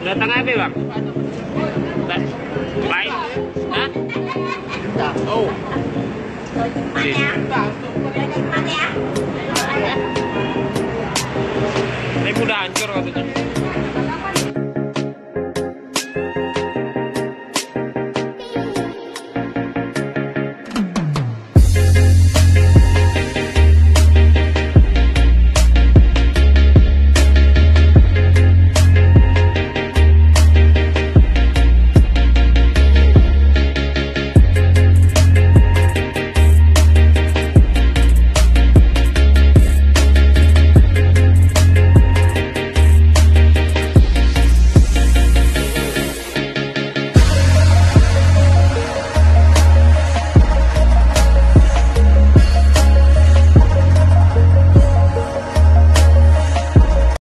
Datang apa bang? Baik. Hah? Oh. Ini udah hancur katanya.